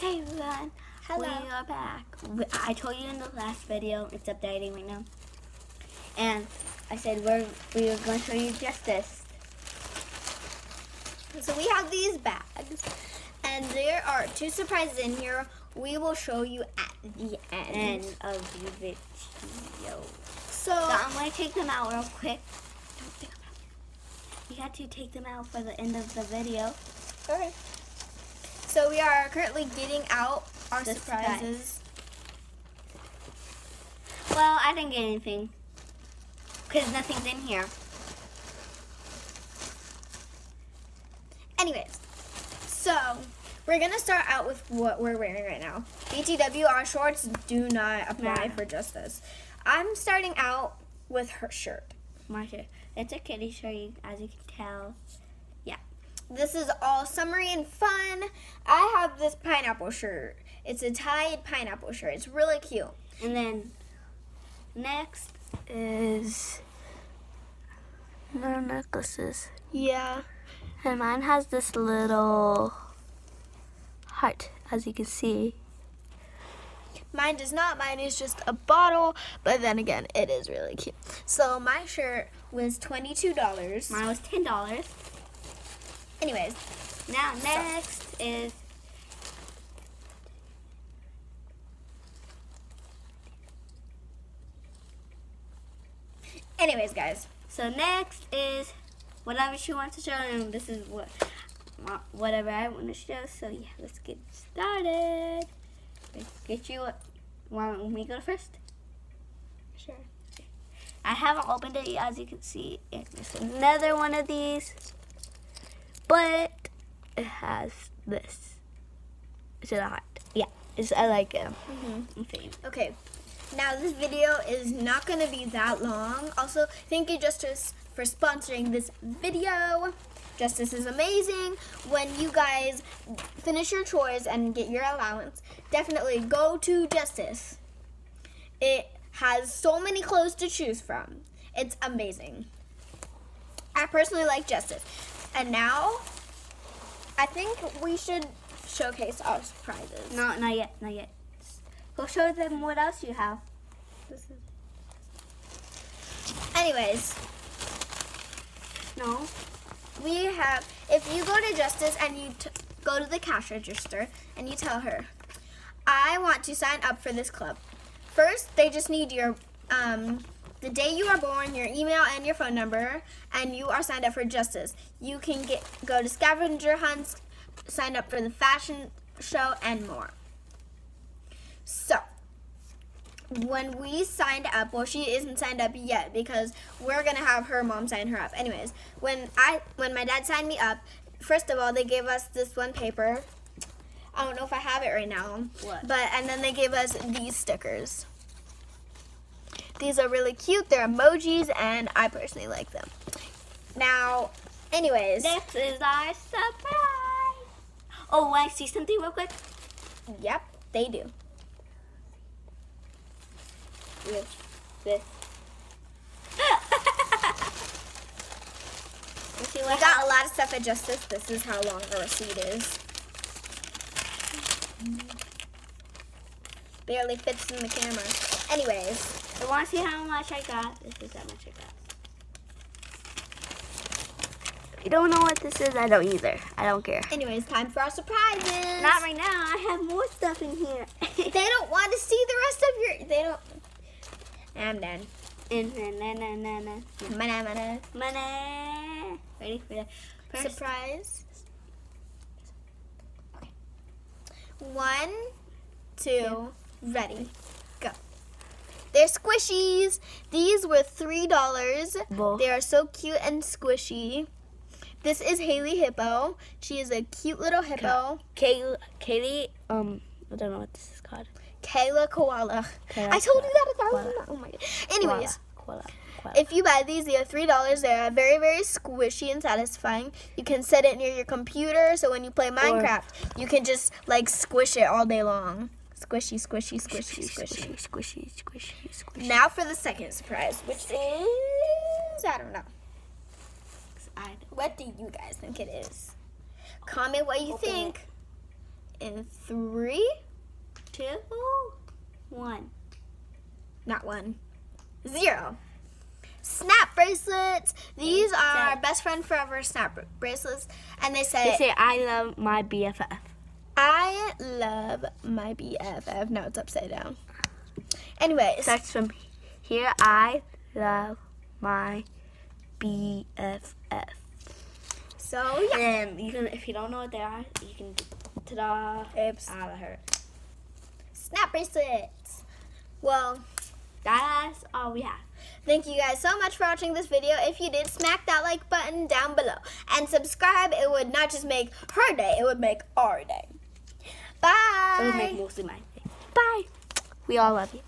Hey everyone. Hello. We are back. I told you in the last video, it's updating right now. And I said we're we were going to show you justice. So we have these bags, and there are two surprises in here. We will show you at the end. End of the video. so, So I'm going to take them out real quick. Don't take them out. You have to take them out for the end of the video. okay. So we are currently getting out our The surprises. Well, I didn't get anything. Because nothing's in here. Anyways, so we're gonna start out with what we're wearing right now. BTW, our shorts do not apply No. for justice. I'm starting out with her shirt. My shirt. It's a kitty shirt, as you can tell. This is all summery and fun. I have this pineapple shirt. It's a tied pineapple shirt. It's really cute. And then next is little necklaces. Yeah. And mine has this little heart, as you can see. Mine does not. Mine is just a bottle, but then again, it is really cute. So my shirt was $22. Mine was ten dollars. Anyways, Now next is anyways, guys. so next is whatever she wants to show and this is what whatever I want to show. So yeah, let's get started. Let's get you what want me to go first? Sure. I haven't opened it yet, as you can see. It's another one of these, but it has this. It's a heart. Yeah, it's I like it. Mm-hmm. Okay. Okay. Now this video is not going to be that long. Also, thank you Justice for sponsoring this video. Justice is amazing. When you guys finish your chores and get your allowance, definitely go to Justice. It has so many clothes to choose from. It's amazing. I personally like Justice. And now, I think we should showcase our surprises. No, not yet, not yet. Go show them what else you have. This is- Anyways, No. we have, if you go to Justice and you t- go to the cash register and you tell her, I want to sign up for this club. First, they just need your, um, the day you are born, your email, and your phone number, and you are signed up for Justice. You can get go to scavenger hunts, sign up for the fashion show, and more. So, when we signed up, well, she isn't signed up yet because we're gonna have her mom sign her up. Anyways, when I when my dad signed me up, first of all, they gave us this one paper. I don't know if I have it right now, What? but and then they gave us these stickers. These are really cute. They're emojis, and I personally like them. Now, anyways, Next is our surprise. Oh, I see something real quick? yep, they do. This. This. We got a lot of stuff at Justice. This is how long our receipt is. Barely fits in the camera. Anyways, I want to see how much I got. This is how much I got. If you don't know what this is, I don't either. I don't care. anyways, time for our surprises. Not right now. I have more stuff in here. They don't want to see the rest of your. They don't. I'm done. and na na na na Mana, mana. money. Ready for the first? Surprise. One, two, ready. They're squishies. These were three dollars. They are so cute and squishy. This is Haley Hippo. She is a cute little hippo. Kay- Kaylee, um, I don't know what this is called. Kayla Koala. Kayla I told you that a thousand Koala. times. Oh my god. Anyways, Koala, koala, koala. if you buy these, they are three dollars. They are very, very squishy and satisfying. You can set it near your computer, so when you play Minecraft, you can just like squish it all day long. Squishy, squishy, squishy, squishy. squishy, squishy, squishy. Now for the second surprise, which is I don't know. I What do you guys think it is? Comment what you Open think. in three, Two, one. not one, zero. Snap bracelets. These are best friend forever snap bracelets, and they say, They say I love my BFF. "I love my BFF." Now it's upside down. Anyways, Starts from here. I love my BFF. so yeah. And you can, if you don't know what they are, you can ta-da. Oops. Ah, that hurt. Snap bracelets. Well, That's all we have. thank you guys so much for watching this video. If you did, smack that like button down below. And subscribe. It would not just make her day, it would make our day. Bye. It would make mostly my day. Bye. We all love you.